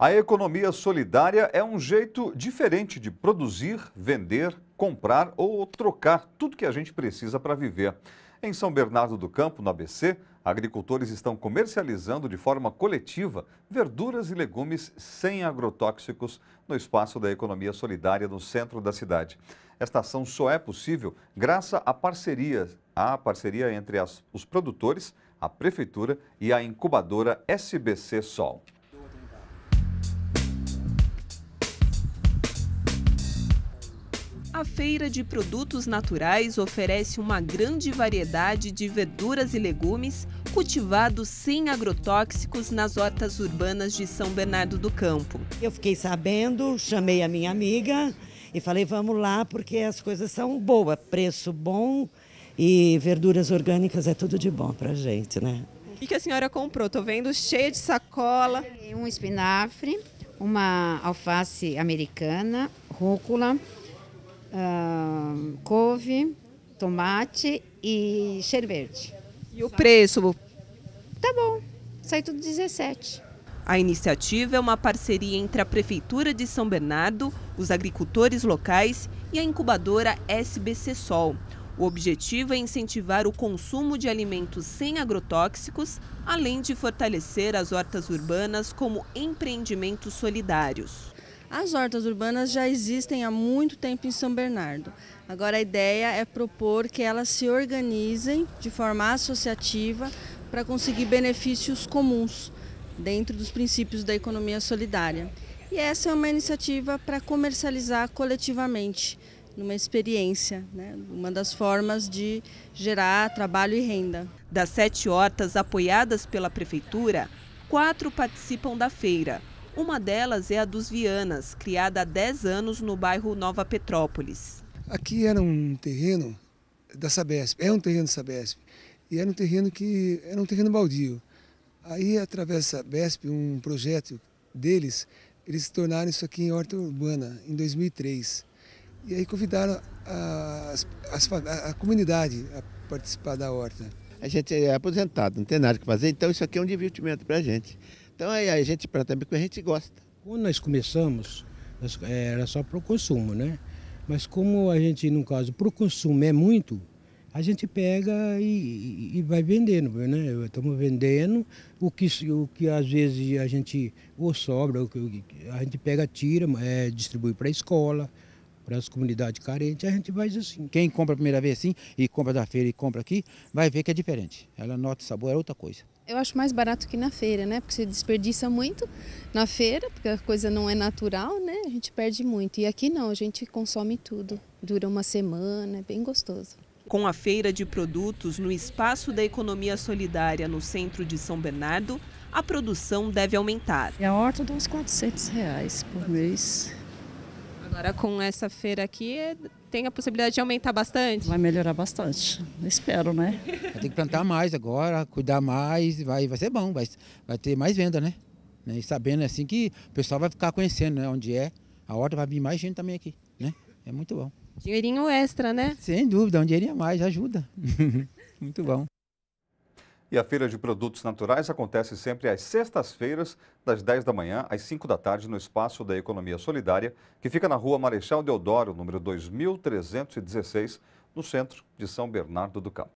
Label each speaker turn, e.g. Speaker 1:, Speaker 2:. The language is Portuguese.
Speaker 1: A economia solidária é um jeito diferente de produzir, vender, comprar ou trocar tudo que a gente precisa para viver. Em São Bernardo do Campo, no ABC, agricultores estão comercializando de forma coletiva verduras e legumes sem agrotóxicos no espaço da economia solidária no centro da cidade. Esta ação só é possível graças à parceria, parceria entre as, os produtores, a prefeitura e a incubadora SBC Sol.
Speaker 2: A feira de produtos naturais oferece uma grande variedade de verduras e legumes cultivados sem agrotóxicos nas hortas urbanas de São Bernardo do Campo.
Speaker 3: Eu fiquei sabendo, chamei a minha amiga e falei: vamos lá, porque as coisas são boas, preço bom e verduras orgânicas é tudo de bom para gente, né?
Speaker 2: O que a senhora comprou? Tô vendo cheia de sacola.
Speaker 4: Um espinafre, uma alface americana, rúcula uh, couve, tomate e cheiro verde.
Speaker 2: E o preço?
Speaker 4: Tá bom, sai tudo 17.
Speaker 2: A iniciativa é uma parceria entre a Prefeitura de São Bernardo, os agricultores locais e a incubadora SBC Sol. O objetivo é incentivar o consumo de alimentos sem agrotóxicos, além de fortalecer as hortas urbanas como empreendimentos solidários.
Speaker 5: As hortas urbanas já existem há muito tempo em São Bernardo. Agora a ideia é propor que elas se organizem de forma associativa para conseguir benefícios comuns dentro dos princípios da economia solidária. E essa é uma iniciativa para comercializar coletivamente, numa experiência, né? uma das formas de gerar trabalho e renda.
Speaker 2: Das sete hortas apoiadas pela Prefeitura, quatro participam da feira. Uma delas é a dos Vianas, criada há 10 anos no bairro Nova Petrópolis.
Speaker 6: Aqui era um terreno da Sabesp, é um terreno da Sabesp, e era um terreno que era um terreno baldio. Aí, através da Sabesp, um projeto deles, eles se tornaram isso aqui em horta urbana, em 2003. E aí convidaram a, a, a comunidade a participar da horta.
Speaker 7: A gente é aposentado, não tem nada que fazer, então isso aqui é um divertimento para a gente. Então aí a gente planta também que a gente gosta.
Speaker 8: Quando nós começamos, era só para o consumo, né? Mas como a gente, no caso, para o consumo é muito, a gente pega e, e vai vendendo, né? Estamos vendendo o que, o que às vezes a gente ou sobra, o que a gente pega, tira, é, distribui para a escola, para as comunidades carentes, a gente faz assim.
Speaker 9: Quem compra a primeira vez assim e compra da feira e compra aqui, vai ver que é diferente. Ela nota o sabor, é outra coisa.
Speaker 10: Eu acho mais barato que na feira, né? Porque você desperdiça muito na feira, porque a coisa não é natural, né? A gente perde muito. E aqui não, a gente consome tudo. Dura uma semana, é bem gostoso.
Speaker 2: Com a feira de produtos no espaço da economia solidária no centro de São Bernardo, a produção deve aumentar.
Speaker 11: E a horta dá uns 400 reais por mês.
Speaker 2: Agora com essa feira aqui, tem a possibilidade de aumentar bastante?
Speaker 11: Vai melhorar bastante, espero, né?
Speaker 9: Vai ter que plantar mais agora, cuidar mais, vai, vai ser bom, vai, vai ter mais venda, né? E sabendo assim que o pessoal vai ficar conhecendo né, onde é, a horta vai vir mais gente também aqui, né? É muito bom.
Speaker 2: Dinheirinho extra, né?
Speaker 9: Sem dúvida, um dinheirinho a mais, ajuda. muito bom.
Speaker 1: E a Feira de Produtos Naturais acontece sempre às sextas-feiras, das 10 da manhã às 5 da tarde, no Espaço da Economia Solidária, que fica na rua Marechal Deodoro, número 2316, no centro de São Bernardo do Campo.